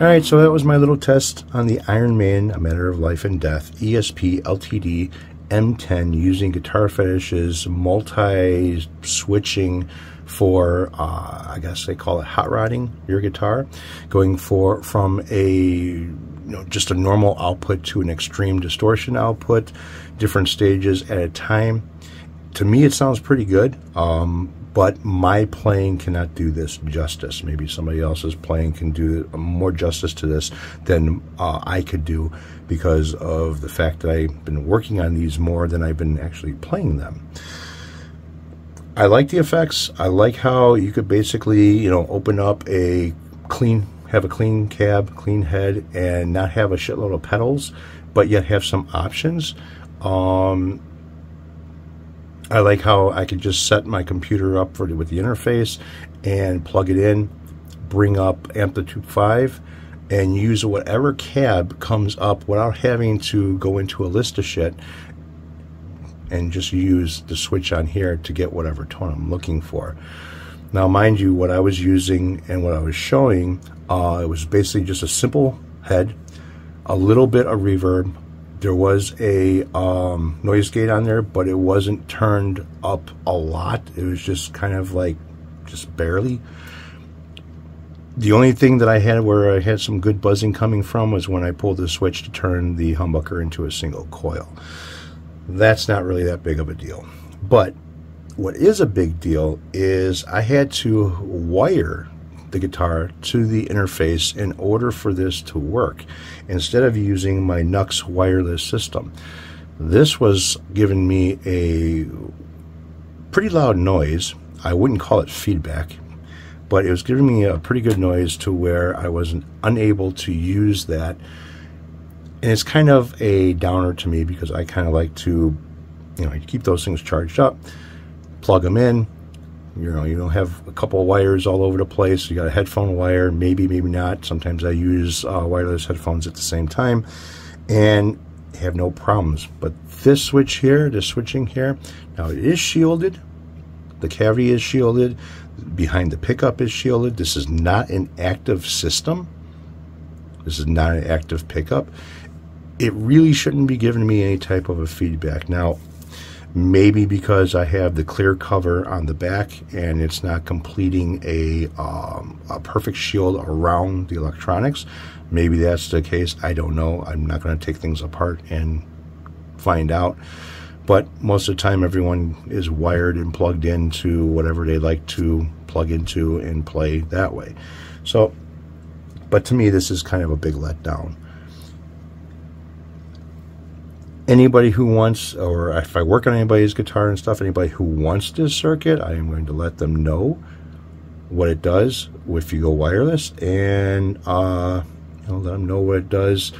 All right, so that was my little test on the Iron Maiden, A Matter of Life and Death, ESP LTD M10 using Guitar Fetish's multi-switching for, uh, I guess they call it hot rodding your guitar, going for from a, you know, just a normal output to an extreme distortion output, different stages at a time. To me, it sounds pretty good. Um, but my playing cannot do this justice. Maybe somebody else's playing can do more justice to this than uh, I could do because of the fact that I've been working on these more than I've been actually playing them. I like the effects. I like how you could basically, you know, open up a clean, have a clean cab, clean head, and not have a shitload of pedals, but yet have some options. Um, I like how I can just set my computer up for with the interface and plug it in, bring up AmpliTube 5, and use whatever cab comes up without having to go into a list of shit and just use the switch on here to get whatever tone I'm looking for. Now, mind you, what I was using and what I was showing, uh, it was basically just a simple head, a little bit of reverb, there was a um, noise gate on there, but it wasn't turned up a lot. It was just kind of like, just barely. The only thing that I had where I had some good buzzing coming from was when I pulled the switch to turn the humbucker into a single coil. That's not really that big of a deal. But what is a big deal is I had to wire the guitar to the interface in order for this to work instead of using my Nux wireless system. This was giving me a pretty loud noise. I wouldn't call it feedback, but it was giving me a pretty good noise to where I was unable to use that. And it's kind of a downer to me because I kind of like to, you know, keep those things charged up, plug them in, you know, you don't have a couple of wires all over the place. You got a headphone wire, maybe, maybe not. Sometimes I use uh, wireless headphones at the same time and have no problems. But this switch here, this switching here, now it is shielded. The cavity is shielded. Behind the pickup is shielded. This is not an active system. This is not an active pickup. It really shouldn't be giving me any type of a feedback. Now, maybe because I have the clear cover on the back and it's not completing a, um, a perfect shield around the electronics. Maybe that's the case. I don't know. I'm not going to take things apart and find out. But most of the time, everyone is wired and plugged into whatever they like to plug into and play that way. So, but to me, this is kind of a big letdown anybody who wants, or if I work on anybody's guitar and stuff, anybody who wants this circuit, I am going to let them know what it does if you go wireless, and uh, you know, let them know what it does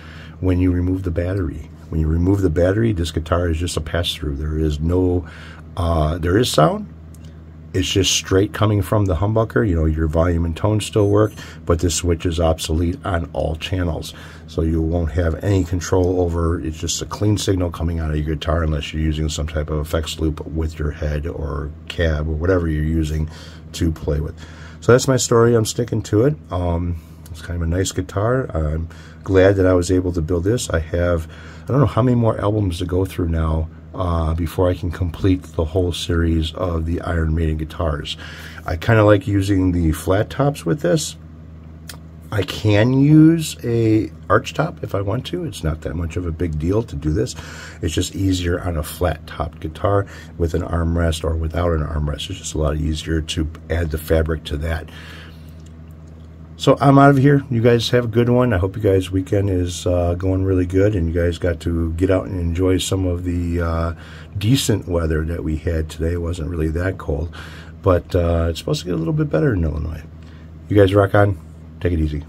when you remove the battery. When you remove the battery, this guitar is just a pass-through. There is no, uh, there is sound, it's just straight coming from the humbucker. You know, your volume and tone still work, but this switch is obsolete on all channels. So you won't have any control over, it's just a clean signal coming out of your guitar unless you're using some type of effects loop with your head or cab or whatever you're using to play with. So that's my story. I'm sticking to it. Um, it's kind of a nice guitar. I'm glad that I was able to build this. I have, I don't know how many more albums to go through now uh, before I can complete the whole series of the Iron Maiden guitars. I kind of like using the flat tops with this. I can use a arch top if I want to. It's not that much of a big deal to do this. It's just easier on a flat topped guitar with an armrest or without an armrest. It's just a lot easier to add the fabric to that. So I'm out of here. You guys have a good one. I hope you guys' weekend is uh, going really good and you guys got to get out and enjoy some of the uh, decent weather that we had today. It wasn't really that cold, but uh, it's supposed to get a little bit better in Illinois. You guys rock on. Take it easy.